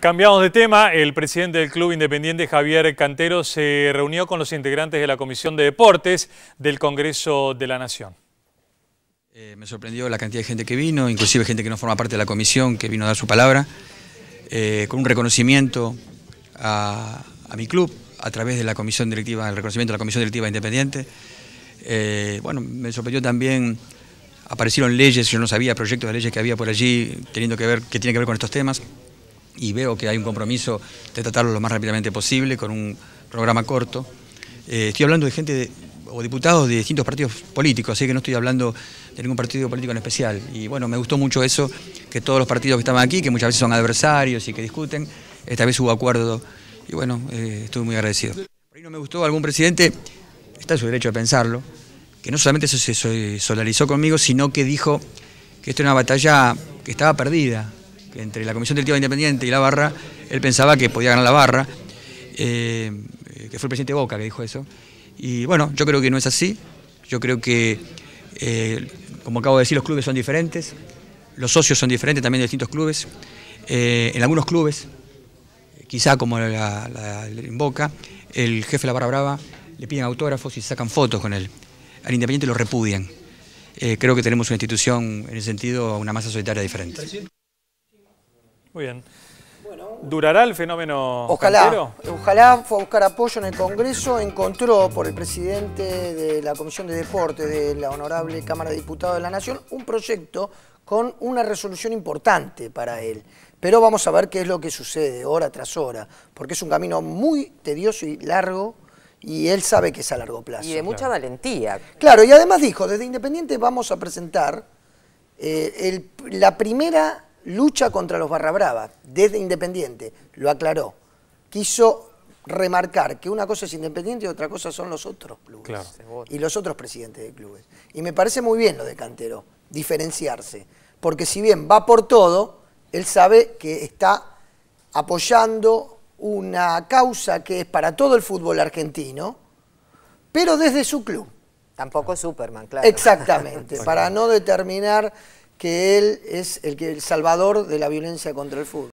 Cambiamos de tema. El presidente del Club Independiente, Javier Cantero, se reunió con los integrantes de la Comisión de Deportes del Congreso de la Nación. Eh, me sorprendió la cantidad de gente que vino, inclusive gente que no forma parte de la comisión, que vino a dar su palabra, eh, con un reconocimiento a, mi club a través de la comisión directiva, el reconocimiento de la comisión directiva independiente. Eh, bueno, me sorprendió también, aparecieron leyes, yo no sabía, proyectos de leyes que había por allí, teniendo que ver, que tienen que ver con estos temas y veo que hay un compromiso de tratarlo lo más rápidamente posible con un programa corto. Eh, estoy hablando de gente o diputados de distintos partidos políticos, así que no estoy hablando de ningún partido político en especial. Y bueno, me gustó mucho eso, que todos los partidos que estaban aquí, que muchas veces son adversarios y que discuten, esta vez hubo acuerdo y bueno, eh, estuve muy agradecido. Por ahí no me gustó algún presidente, está en su derecho a pensarlo, que no solamente se solidarizó conmigo, sino que dijo que esto era una batalla que estaba perdida, entre la Comisión Directiva Independiente y la Barra, él pensaba que podía ganar la Barra, eh, que fue el presidente Boca que dijo eso. Y bueno, yo creo que no es así. Yo creo que, eh, como acabo de decir, los clubes son diferentes, los socios son diferentes también de distintos clubes. Eh, en algunos clubes, quizá como la, en Boca, el jefe de la Barra Brava le piden autógrafos y sacan fotos con él. Al Independiente lo repudian. creo que tenemos una institución, en ese sentido, una masa solitaria diferente. Muy bien. ¿Durará el fenómeno Ojalá, ojalá fue a buscar apoyo en el Congreso, encontró por el presidente de la Comisión de Deportes de la Honorable Cámara de Diputados de la Nación un proyecto con una resolución importante para él. Pero vamos a ver qué es lo que sucede hora tras hora, porque es un camino muy tedioso y largo, y él sabe que es a largo plazo. Y de mucha valentía. Claro, y además dijo, desde Independiente vamos a presentar eh, la primera lucha contra los barra brava, desde Independiente, lo aclaró. Quiso remarcar que una cosa es Independiente y otra cosa son los otros clubes. Y los otros presidentes de clubes. Y me parece muy bien lo de Cantero, diferenciarse. Porque si bien va por todo, él sabe que está apoyando una causa que es para todo el fútbol argentino, pero desde su club. Tampoco Superman, claro. Exactamente, para no determinar que él es el, que, el salvador de la violencia contra el fútbol.